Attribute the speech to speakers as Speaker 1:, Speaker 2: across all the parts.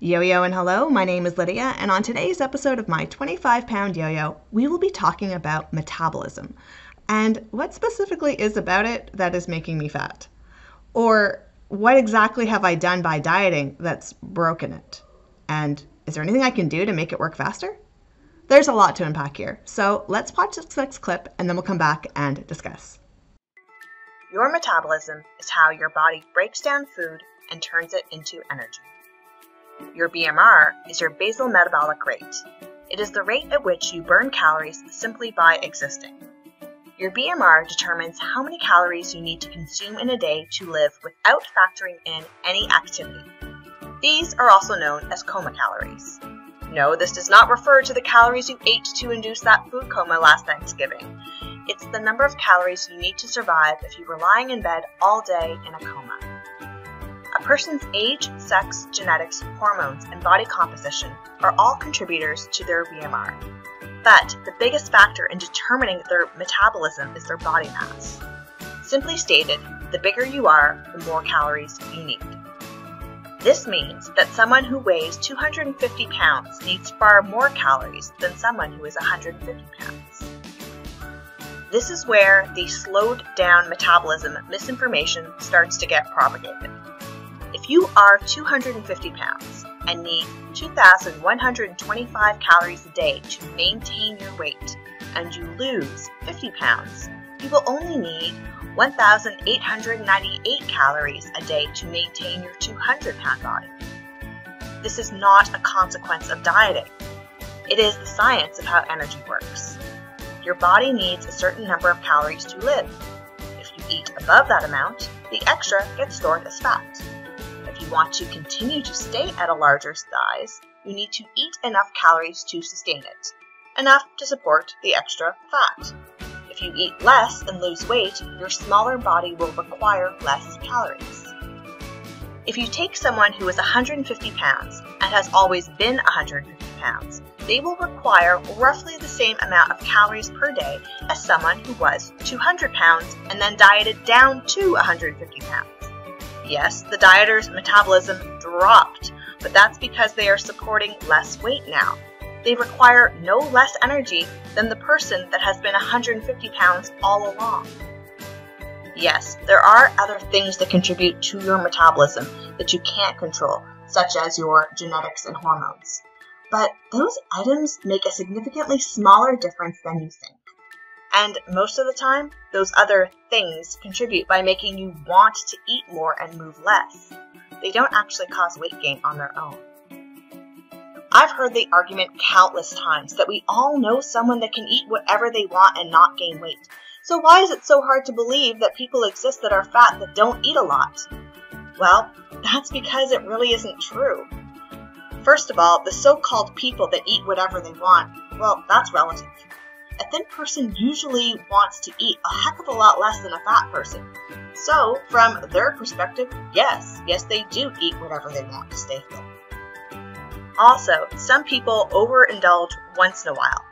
Speaker 1: Yo yo and hello, my name is Lydia, and on today's episode of my 25 pound yo yo, we will be talking about metabolism and what specifically is about it that is making me fat. Or what exactly have I done by dieting that's broken it? And is there anything I can do to make it work faster? There's a lot to unpack here, so let's watch this next clip and then we'll come back and discuss.
Speaker 2: Your metabolism is how your body breaks down food and turns it into energy. Your BMR is your basal metabolic rate. It is the rate at which you burn calories simply by existing. Your BMR determines how many calories you need to consume in a day to live without factoring in any activity. These are also known as coma calories. No, this does not refer to the calories you ate to induce that food coma last Thanksgiving. It's the number of calories you need to survive if you were lying in bed all day in a coma. Person's age, sex, genetics, hormones, and body composition are all contributors to their BMR. But the biggest factor in determining their metabolism is their body mass. Simply stated, the bigger you are, the more calories you need. This means that someone who weighs 250 pounds needs far more calories than someone who is 150 pounds. This is where the slowed down metabolism misinformation starts to get propagated. If you are 250 pounds and need 2,125 calories a day to maintain your weight, and you lose 50 pounds, you will only need 1,898 calories a day to maintain your 200 pound body. This is not a consequence of dieting. It is the science of how energy works. Your body needs a certain number of calories to live. If you eat above that amount, the extra gets stored as fat. If you want to continue to stay at a larger size, you need to eat enough calories to sustain it, enough to support the extra fat. If you eat less and lose weight, your smaller body will require less calories. If you take someone who is 150 pounds and has always been 150 pounds, they will require roughly the same amount of calories per day as someone who was 200 pounds and then dieted down to 150 pounds. Yes, the dieter's metabolism dropped, but that's because they are supporting less weight now. They require no less energy than the person that has been 150 pounds all along. Yes, there are other things that contribute to your metabolism that you can't control, such as your genetics and hormones. But those items make a significantly smaller difference than you think. And most of the time, those other things contribute by making you want to eat more and move less. They don't actually cause weight gain on their own. I've heard the argument countless times that we all know someone that can eat whatever they want and not gain weight. So why is it so hard to believe that people exist that are fat that don't eat a lot? Well, that's because it really isn't true. First of all, the so-called people that eat whatever they want, well, that's relative a thin person usually wants to eat a heck of a lot less than a fat person. So, from their perspective, yes, yes, they do eat whatever they want to stay thin. Also, some people overindulge once in a while,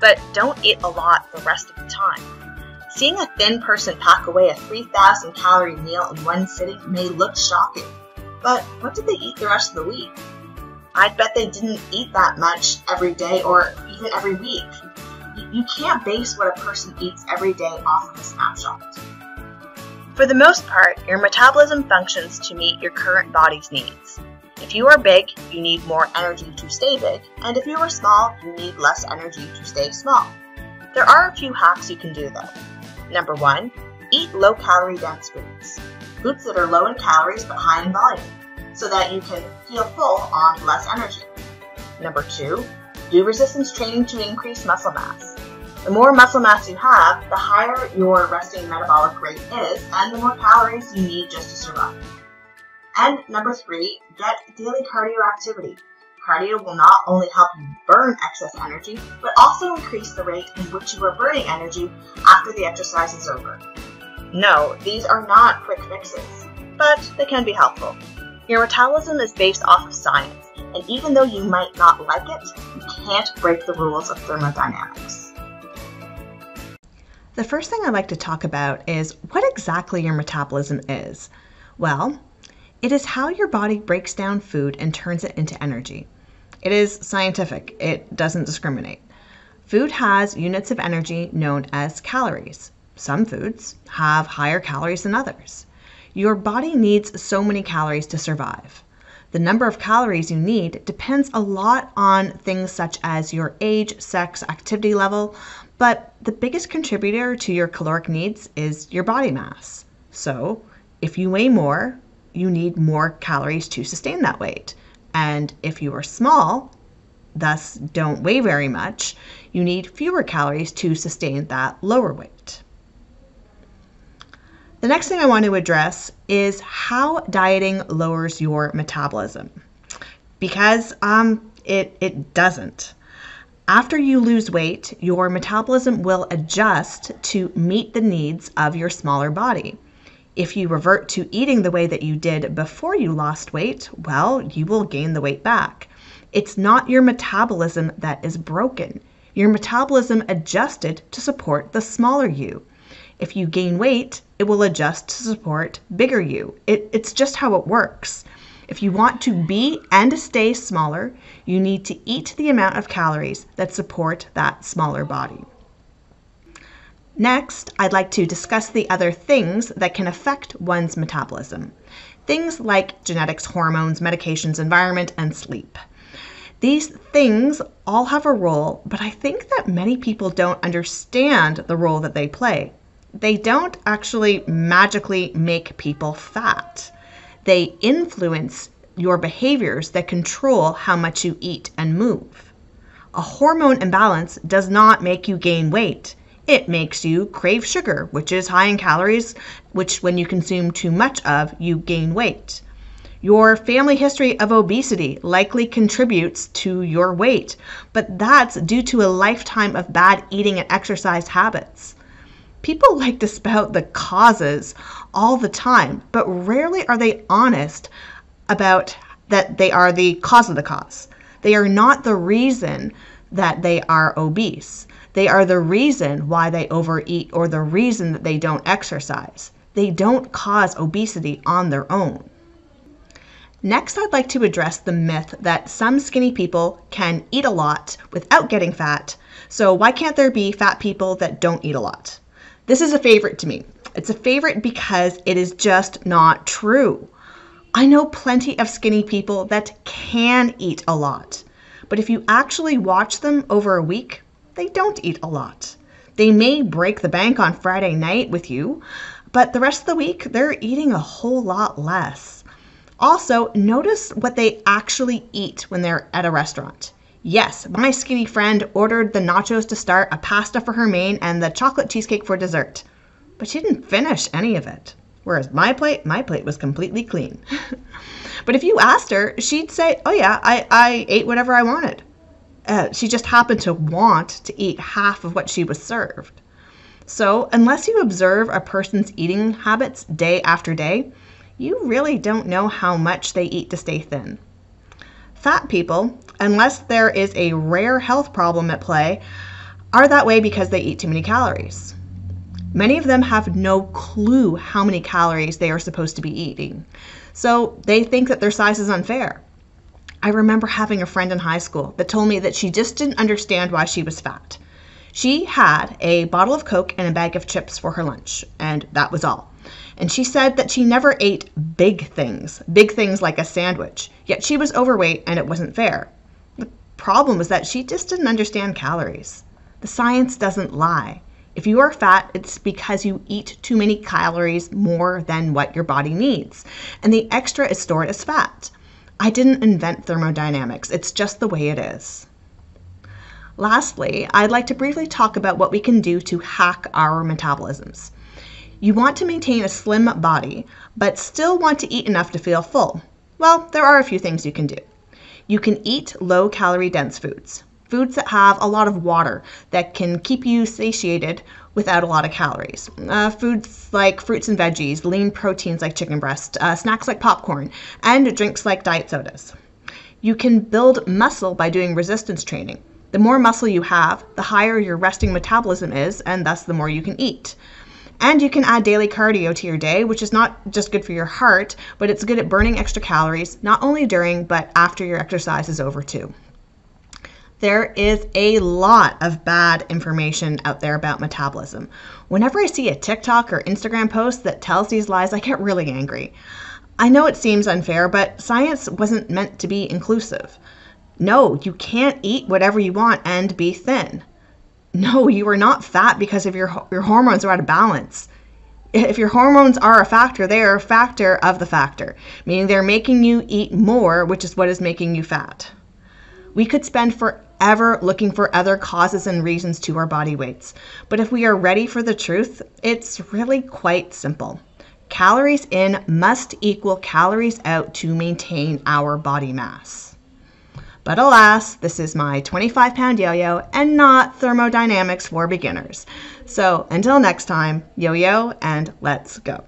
Speaker 2: but don't eat a lot the rest of the time. Seeing a thin person pack away a 3,000 calorie meal in one sitting may look shocking, but what did they eat the rest of the week? I'd bet they didn't eat that much every day or even every week you can't base what a person eats every day off of a snapshot. For the most part, your metabolism functions to meet your current body's needs. If you are big, you need more energy to stay big, and if you are small, you need less energy to stay small. There are a few hacks you can do though. Number one, eat low calorie dense foods. Foods that are low in calories but high in volume, so that you can feel full on less energy. Number two, do resistance training to increase muscle mass. The more muscle mass you have, the higher your resting metabolic rate is, and the more calories you need just to survive. And number three, get daily cardio activity. Cardio will not only help you burn excess energy, but also increase the rate in which you are burning energy after the exercise is over. No, these are not quick fixes, but they can be helpful. Your metabolism is based off of science, and even though you might not like it, you can't break the rules of thermodynamics.
Speaker 1: The first thing I'd like to talk about is what exactly your metabolism is. Well, It is how your body breaks down food and turns it into energy. It is scientific, it doesn't discriminate. Food has units of energy known as calories. Some foods have higher calories than others. Your body needs so many calories to survive. The number of calories you need depends a lot on things such as your age, sex, activity level, but the biggest contributor to your caloric needs is your body mass. So, if you weigh more, you need more calories to sustain that weight. And if you are small, thus don't weigh very much, you need fewer calories to sustain that lower weight. The next thing I want to address is how dieting lowers your metabolism. Because um, it, it doesn't. After you lose weight, your metabolism will adjust to meet the needs of your smaller body. If you revert to eating the way that you did before you lost weight, well, you will gain the weight back. It's not your metabolism that is broken. Your metabolism adjusted to support the smaller you. If you gain weight, it will adjust to support bigger you. It, it's just how it works. If you want to be and stay smaller, you need to eat the amount of calories that support that smaller body. Next, I'd like to discuss the other things that can affect one's metabolism. Things like genetics, hormones, medications, environment, and sleep. These things all have a role, but I think that many people don't understand the role that they play. They don't actually magically make people fat. They influence your behaviors that control how much you eat and move. A hormone imbalance does not make you gain weight. It makes you crave sugar, which is high in calories, which, when you consume too much of, you gain weight. Your family history of obesity likely contributes to your weight, but that's due to a lifetime of bad eating and exercise habits. People like to spout the causes all the time, but rarely are they honest about that they are the cause of the cause. They are not the reason that they are obese. They are the reason why they overeat or the reason that they don't exercise. They don't cause obesity on their own. Next, I'd like to address the myth that some skinny people can eat a lot without getting fat. So, why can't there be fat people that don't eat a lot? This is a favorite to me. It's a favorite because it is just not true. I know plenty of skinny people that can eat a lot, but if you actually watch them over a week, they don't eat a lot. They may break the bank on Friday night with you, but the rest of the week they're eating a whole lot less. Also, notice what they actually eat when they're at a restaurant. Yes, my skinny friend ordered the nachos to start, a pasta for her main, and the chocolate cheesecake for dessert. But she didn't finish any of it. Whereas my plate, my plate was completely clean. but if you asked her, she'd say, Oh, yeah, I, I ate whatever I wanted uh, she just happened to want to eat half of what she was served. So, unless you observe a person's eating habits day after day, you really don't know how much they eat to stay thin. Fat people, unless there is a rare health problem at play, are that way because they eat too many calories. Many of them have no clue how many calories they are supposed to be eating, so they think that their size is unfair. I remember having a friend in high school that told me that she just didn't understand why she was fat. She had a bottle of Coke and a bag of chips for her lunch, and that was all. And she said that she never ate big things, big things like a sandwich, yet she was overweight and it wasn't fair. The problem was that she just didn't understand calories. The science doesn't lie. If you are fat, it's because you eat too many calories more than what your body needs, and the extra is stored as fat. I didn't invent thermodynamics, it's just the way it is. Lastly, I'd like to briefly talk about what we can do to hack our metabolisms. You want to maintain a slim body, but still want to eat enough to feel full. Well, there are a few things you can do. You can eat low calorie dense foods, foods that have a lot of water that can keep you satiated without a lot of calories. Uh, foods like fruits and veggies, lean proteins like chicken breast, uh, snacks like popcorn, and drinks like diet sodas. You can build muscle by doing resistance training. The more muscle you have, the higher your resting metabolism is, and thus the more you can eat. And you can add daily cardio to your day, which is not just good for your heart, but it's good at burning extra calories, not only during, but after your exercise is over, too. There is a lot of bad information out there about metabolism. Whenever I see a TikTok or Instagram post that tells these lies, I get really angry. I know it seems unfair, but science wasn't meant to be inclusive. No, you can't eat whatever you want and be thin. No, you are not fat because of your your hormones are out of balance. If your hormones are a factor, they are a factor of the factor, meaning they're making you eat more, which is what is making you fat. We could spend forever looking for other causes and reasons to our body weights, but if we are ready for the truth, it's really quite simple. Calories in must equal calories out to maintain our body mass. But alas, this is my 25 pound yo yo and not thermodynamics for beginners. So until next time, yo yo and let's go.